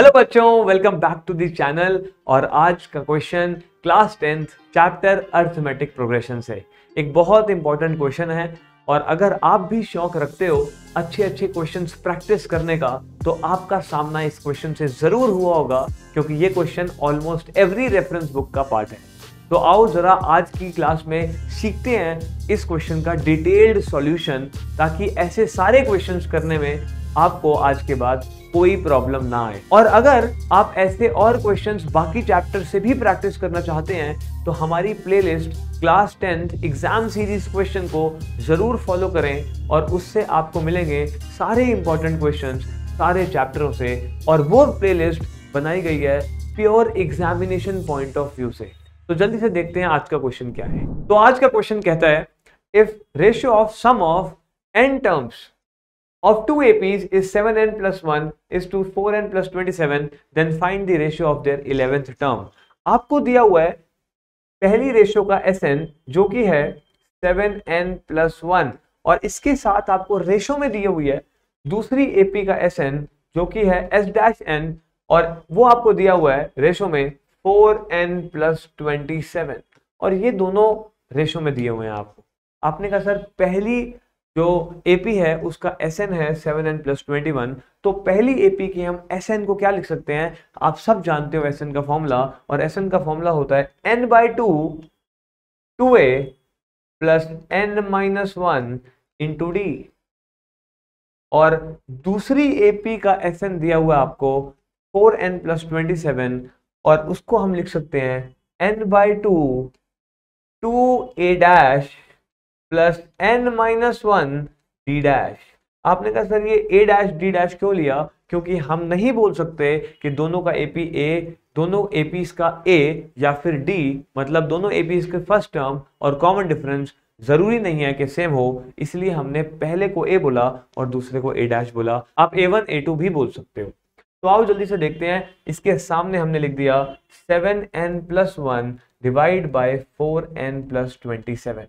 Hello बच्चों welcome back to the channel और आज का question class tenth chapter arithmetic progression से। एक बहुत इंपॉर्टेंट क्वेश्चन है। और अगर आप भी शौक रखते हो अच्छे अच्छे क्वेश्चंस प्रैक्टिस करने का तो आपका सामना इस क्वेश्चन से ज़रूर हुआ होगा, क्योंकि ये question almost every reference book का पार्ट है। तो आओ जरा आज की क्लास में सीखते हैं इस क्वेश्चन का डिटेल्ड सॉल्यूशन ताकि ऐसे सारे क्वेश्चंस करने में आपको आज के बाद कोई प्रॉब्लम ना आए। और अगर आप ऐसे और क्वेश्चंस बाकी चैप्टर से भी प्रैक्टिस करना चाहते हैं तो हमारी playlist class tenth exam series question को ज़रूर फॉलो करें और उससे आपको मिलेंगे सारे इंपॉर्टेंट क्वेश्चंस सारे चैप्टरों से। और वो प्लेलिस्ट बनाई गई है pure examination point of view से। तो जल्दी से देखते हैं आज का क्वेश्चन क्या है। तो आज का क्वेश्चन कहता है if ratio of sum of n terms of two APs is 7n plus 1 is to 4n plus 27 then find the ratio of their 11th term. आपको दिया हुआ है पहली रेशियो का Sn जो कि है 7n plus 1 और इसके साथ आपको रेशियो में दी हुई है दूसरी AP का Sn जो कि है S dash n, और वो आपको दिया हुआ है रेशो में 4n plus 27 और ये दोनों रेशो में दिए हुए हैं आपको। आपने कहा, सर, पहली जो एपी है, उसका एस एन है seven n plus twenty one तो पहली एपी की हम एस एन को क्या लिख सकते हैं? आप सब जानते हो एस एन का फॉर्मूला और एस एन का फॉर्मूला होता है n by two two a plus n minus one into d और दूसरी एपी का एस एन दिया हुआ आपको four n plus twenty seven और उसको हम लिख सकते हैं n by two two a dash plus n minus one d dash. आपने कहा, सर, ये ए डैश, डी डैश क्यों लिया? क्योंकि हम नहीं बोल सकते कि दोनों का एपी ए दोनों एपी का ए या फिर डी मतलब दोनों एपी के फ़र्स्ट टर्म और कॉमन डिफरेंस ज़रूरी नहीं है कि सेम हो। इसलिए हमने पहले को ए बोला और दूसरे को ए डैश बोला। आप ए वन ए टू भी बोल सकते हो। तो आओ जल्दी से देखते हैं। इसके सामने हमने लिख दिया, seven n plus one divide by four n plus twenty seven.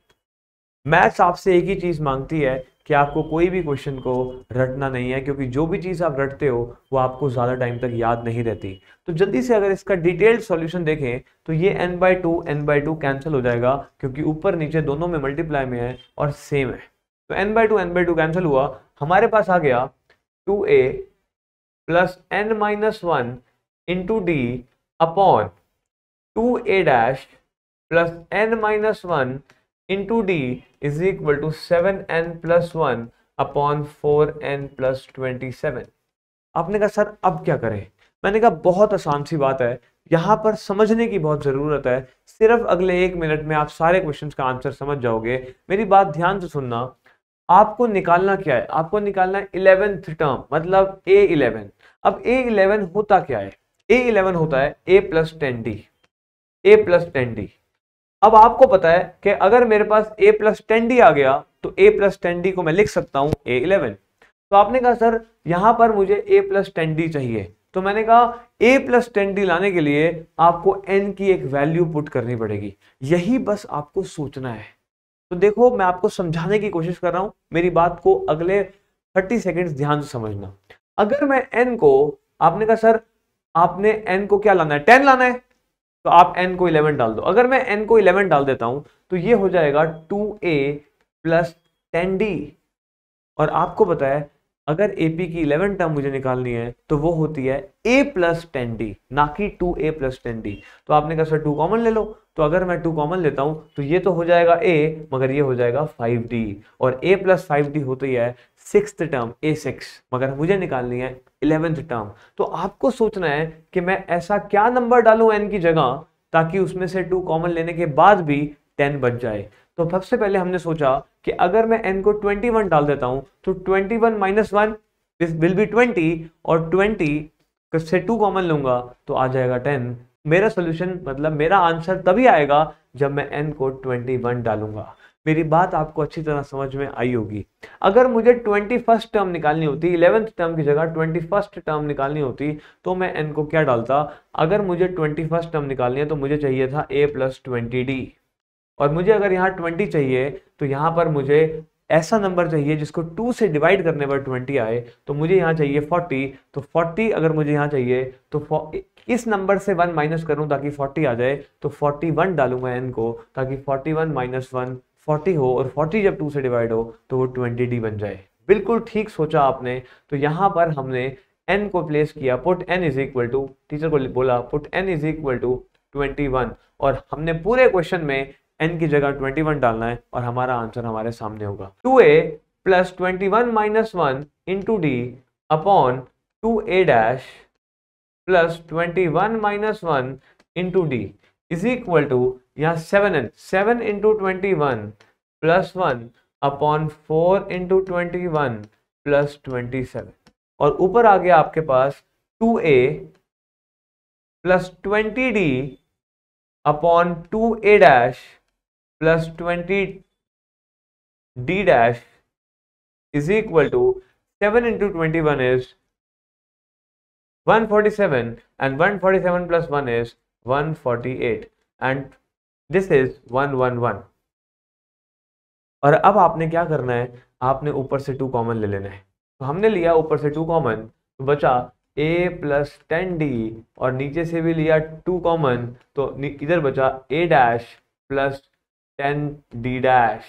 Maths आपसे एक ही चीज़ मांगती है कि आपको कोई भी क्वेश्चन को रटना नहीं है, क्योंकि जो भी चीज़ आप रटते हो, वो आपको ज़्यादा टाइम तक याद नहीं रहती। तो जल्दी से अगर इसका डिटेल्ड सॉल्यूशन देखें तो ये n by two n by two cancel हो जाएगा, क्योंकि ऊपर नीचे दोनों में मल्टीप्लाई में है और सेम है। तो n by two n by two cancel हुआ। हमारे पास आ गया two a plus n minus one into d upon two a dash plus n minus one into d is equal to seven n plus one upon four n plus twenty seven आपने कहा, sir, अब क्या करें? मैंने कहा, बहुत आसान सी बात है। यहाँ पर समझने की बहुत ज़रूरत है। सिर्फ़ अगले एक मिनट में आप सारे क्वेश्चंस का आंसर समझ जाओगे। मेरी बात ध्यान से सुनना। आपको निकालना क्या है? आपको निकालना है इलेवेंथ टर्म मतलब ए इलेवन अब ए इलेवन होता क्या है? ए इलेवन होता है a plus ten d a plus ten d अब आपको पता है कि अगर मेरे पास ए प्लस टेन डी आ गया तो ए प्लस टेन डी को मैं लिख सकता हूँ ए इलेवन तो आपने कहा, सर, यहाँ पर मुझे ए प्लस टेन डी चाहिए। तो मैंने कहा ए प्लस टेन डी लाने के लिए आपको एन की एक वैल्यू पुट करनी पड़ेगी। यही बस आपको सोचना है। तो देखो, मैं आपको समझाने की कोशिश कर रहा हूँ। मेरी बात को अगले थर्टी सेकेंड ध्यान से समझना। अगर मैं एन को, आपने कहा, सर, आपने एन को क्या लाना है? टेन लाना है? तो आप एन को 11 डाल दो। अगर मैं एन को 11 डाल देता हूँ तो ये हो जाएगा two a plus ten d और आपको पता है अगर AP की 11 टर्म मुझे निकालनी है तो वो होती है ए प्लस टेन डी ना कि two a plus ten d तो आपने कहा, सर टू कॉमन ले लो। तो अगर मैं टू कॉमन लेता हूँ तो ये तो हो जाएगा ए मगर ये हो जाएगा फाइव डी और ए प्लस फाइव डी होती है सिक्स टर्म ए सिक्स मगर मुझे निकालनी है इलेवेंथ टर्म तो आपको सोचना है कि मैं ऐसा क्या नंबर डालूं एन की जगह, ताकि उसमें से टू कॉमन लेने के बाद भी टेन बच जाए। तो सबसे पहले हमने सोचा कि अगर मैं एन को ट्वेंटी वन डाल देता हूँ तो twenty one minus one this will be twenty और ट्वेंटी से टू कॉमन लूँगा तो आ जाएगा टेन मेरा सोल्यूशन मतलब मेरा आंसर तभी आएगा जब मैं एन को ट्वेंटी वन डालूँगा। मेरी बात आपको अच्छी तरह समझ में आई होगी। अगर मुझे ट्वेंटी फ़र्स्ट टर्म निकालनी होती इलेवेंथ टर्म की जगह ट्वेंटी फ़र्स्ट टर्म निकालनी होती तो मैं एन को क्या डालता? अगर मुझे ट्वेंटी फ़र्स्ट टर्म निकालनी है तो मुझे चाहिए था ए प्लस ट्वेंटी डी और मुझे अगर यहाँ ट्वेंटी चाहिए तो यहाँ पर मुझे ऐसा नंबर चाहिए जिसको टू से डिवाइड करने पर ट्वेंटी आए तो मुझे यहाँ चाहिए फोर्टी। तो फोर्टी अगर मुझे यहाँ चाहिए तो इस नंबर से वन माइनस करूँ ताकि फोर्टी आ जाए तो फोर्टी वन डालूँगा एन को, ताकि forty one minus one forty हो और फोर्टी जब टू से डिवाइड हो तो वो ट्वेंटी डी बन जाए। बिल्कुल ठीक सोचा आपने। तो यहाँ पर हमने एन को प्लेस किया put n is equal to teacher को बोला put n is equal to twenty one और हमने पूरे क्वेश्चन में एन की जगह ट्वेंटी वन डालना है और हमारा आंसर हमारे सामने होगा। Two a plus twenty one minus one into d upon two a dash plus twenty one minus one into d is equal to यहाँ seven n seven into twenty one plus one upon four into twenty one plus twenty seven और ऊपर आ गया आपके पास two a plus twenty d upon two a dash plus twenty d dash is equal to seven into twenty one is one forty seven and one forty seven plus one is one forty eight and this is one one one और अब आपने क्या करना है? आपने ऊपर से two common ले लेना है। तो हमने लिया ऊपर से टू कॉमन तो बचा ए प्लस टेन डी और नीचे से भी लिया टू कॉमन तो इधर बचा a dash plus ten d dash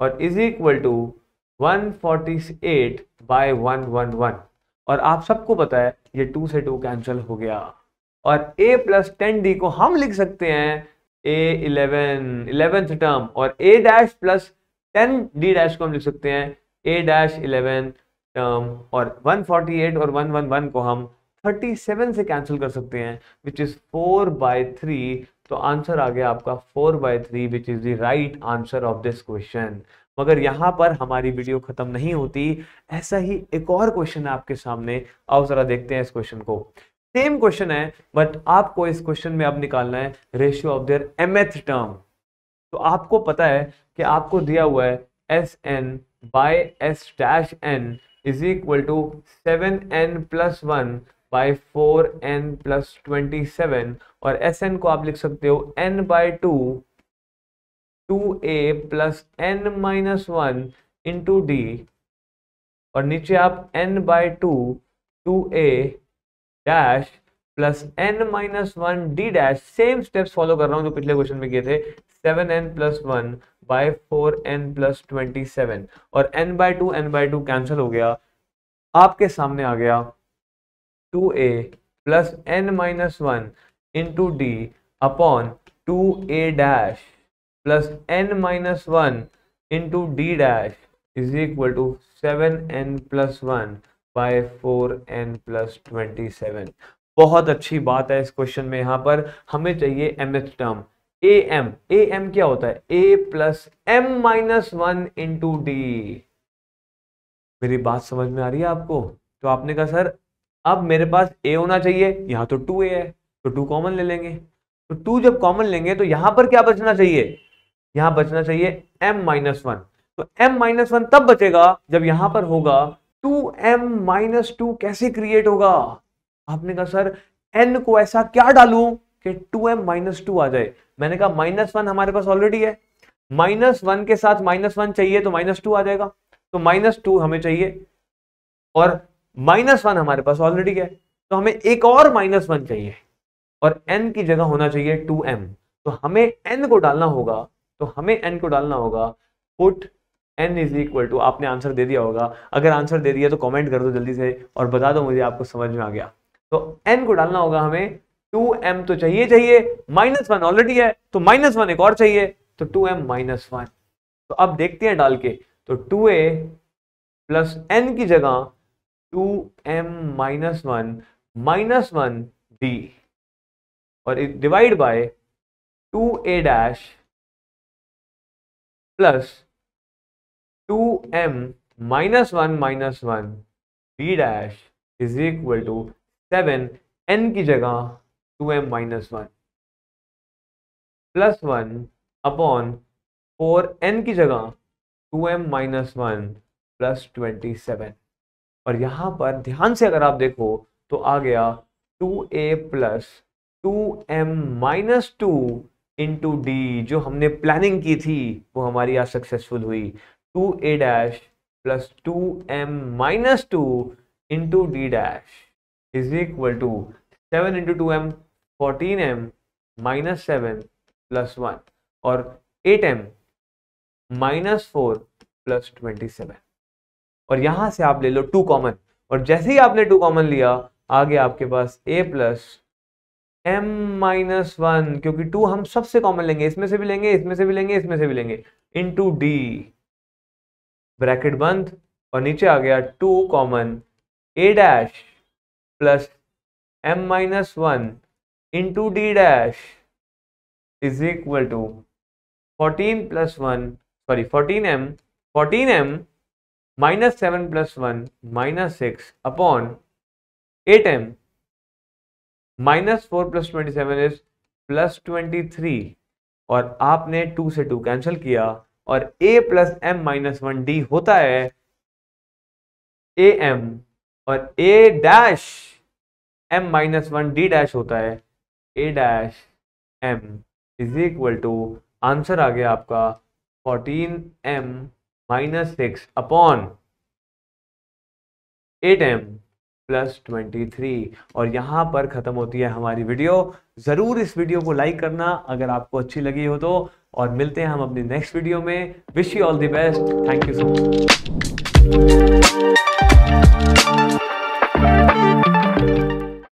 और is equal to one forty eight by one one one. और आप सबको पता है, ये टू से टू कैंसिल हो गया। और ए प्लस टेन डी को हम लिख सकते हैं ए इलेवन, इलेवेंथ टर्म और a dash plus ten d dash को हम लिख सकते हैं ए डैश इलेवन टर्म और 148 और 111 को हम 37 से कैंसिल कर सकते हैं विच इज़ 4 बाय 3 तो आंसर आ गया आपका 4 by 3 which is the right answer of this question मगर यहाँ पर हमारी वीडियो खत्म नहीं होती। ऐसा ही एक और क्वेश्चन है आपके सामने। आओ जरा देखते हैं इस क्वेश्चन को। सेम क्वेश्चन है बट आपको इस क्वेश्चन में अब निकालना है ratio of their mth term तो आपको पता है कि आपको दिया हुआ है S n by S dash n is equal to seven n plus one by four n plus twenty seven और एस एन को आप लिख सकते हो n by two two a plus n minus one into d और नीचे आप n by two two a dash plus n minus one d dash same steps follow कर रहा हूँ जो पिछले क्वेश्चन में किए थे seven n plus one by four n plus twenty seven और n by two n by two cancel हो गया। आपके सामने आ गया two a plus n minus one into d upon two a dash plus n minus one into d dash is equal to seven n plus one by four n plus twenty seven बहुत अच्छी बात है इस question में यहाँ पर। हमें चाहिए m h term a m a m क्या होता है? A plus m minus one into d मेरी बात समझ में आ रही है आपको? तो आपने कहा, सर अब मेरे पास ए होना चाहिए, यहाँ तो टू ए है तो टू कॉमन ले लेंगे। तो टू जब कॉमन लेंगे तो यहाँ पर क्या बचना चाहिए? यहाँ बचना चाहिए एम माइनस वन तो एम माइनस वन तब बचेगा जब यहाँ पर होगा टू एम माइनस टू कैसे क्रिएट होगा? आपने कहा, सर एन को ऐसा क्या डालू कि टू एम माइनस टू आ जाए? मैंने कहा माइनस वन हमारे पास ऑलरेडी है। माइनस वन के साथ माइनस वन चाहिए तो माइनस टू आ जाएगा। तो माइनस टू हमें चाहिए और माइनस वन हमारे पास ऑलरेडी है तो हमें एक और माइनस वन चाहिए। और एन की जगह होना चाहिए टू एम तो हमें एन को डालना होगा तो हमें एन को डालना होगा। Put n is equal to आपने आंसर दे दिया होगा। अगर आंसर दे दिया तो कमेंट कर दो जल्दी से और बता दो मुझे आपको समझ में आ गया। तो एन को डालना होगा हमें टू एम तो चाहिए चाहिए माइनस वन ऑलरेडी है तो माइनस वन एक और चाहिए तो टू एम माइनस वन तो अब देखते हैं डाल के तो टू ए प्लस एन की जगह two m minus one minus one d और divide by two a dash plus two m minus one minus one d dash is equal to seven n की जगह two m minus one plus one upon four n की जगह two m minus one plus twenty seven और यहाँ पर ध्यान से अगर आप देखो तो आ गया two a plus two m minus two into d जो हमने प्लानिंग की थी, वो हमारी आज सक्सेसफुल हुई। Two a dash plus two m minus two into d dash is equal to seven into two m fourteen m minus seven plus one और eight m minus four plus twenty seven और यहाँ से आप ले लो two common और जैसे ही आपने two common लिया, आगे आपके पास a plus m minus one क्योंकि टू हम सबसे कॉमन लेंगे। इसमें से भी लेंगे, इसमें से भी लेंगे, इसमें से भी लेंगे। इन टू डी ब्रैकेट बंद, और नीचे आ गया two common a dash plus m minus one into d dash is equal to fourteen plus one sorry fourteen m fourteen m minus seven plus one minus six upon eight m minus four plus twenty seven is plus twenty three और आपने two से two cancel किया और a plus m minus one d होता है A M और a dash m minus one d dash होता है a dash m is equal to answer आ गया आपका fourteen m minus six upon eight m plus twenty three और यहाँ पर ख़त्म होती है हमारी वीडियो ज़रूर इस वीडियो को लाइक करना अगर आपको अच्छी लगी हो तो। और मिलते हैं हम अपने नेक्स्ट वीडियो में. Wish you all the best thank you so much